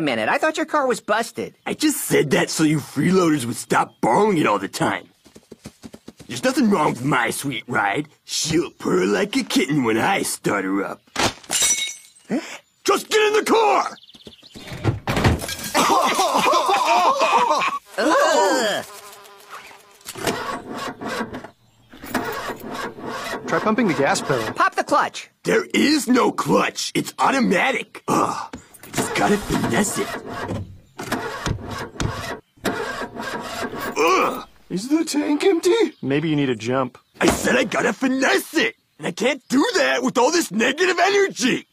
a minute. I thought your car was busted. I just said that so you freeloaders would stop borrowing it all the time. There's nothing wrong with my sweet ride. She'll purr like a kitten when I start her up. Just get in the car! Try pumping the gas pedal. Pop the clutch. There is no clutch. It's automatic. Ugh. You just gotta finesse it. Ugh. Is the tank empty? Maybe you need a jump. I said I gotta finesse it. And I can't do that with all this negative energy.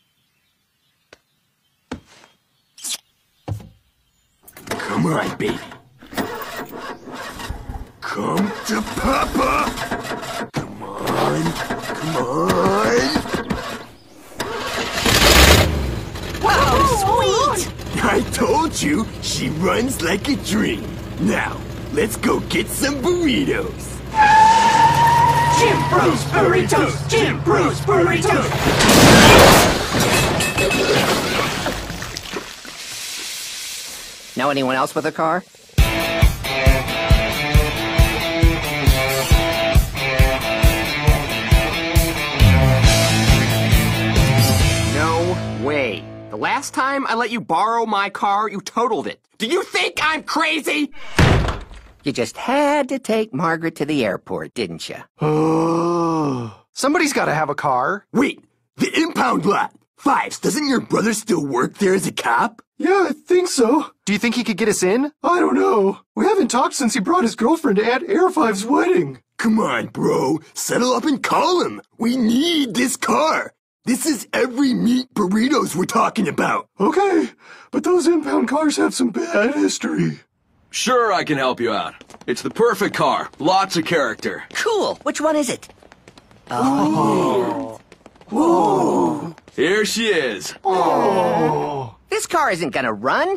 Come on, baby. Come to Papa. Come on. Come on. Whoa, sweet! I told you she runs like a dream. Now, let's go get some burritos. Jim Bruce burritos! Jim Bruce burritos! Know anyone else with a car? The last time I let you borrow my car, you totaled it. Do you think I'm crazy? You just had to take Margaret to the airport, didn't you? Somebody's got to have a car. Wait, the impound lot. Fives, doesn't your brother still work there as a cop? Yeah, I think so. Do you think he could get us in? I don't know. We haven't talked since he brought his girlfriend to Aunt Air Five's wedding. Come on, bro. Settle up and call him. We need this car. This is every meat burritos we're talking about. Okay, but those impound cars have some bad history. Sure, I can help you out. It's the perfect car. Lots of character. Cool. Which one is it? Oh. Whoa. Here she is. Oh. This car isn't gonna run.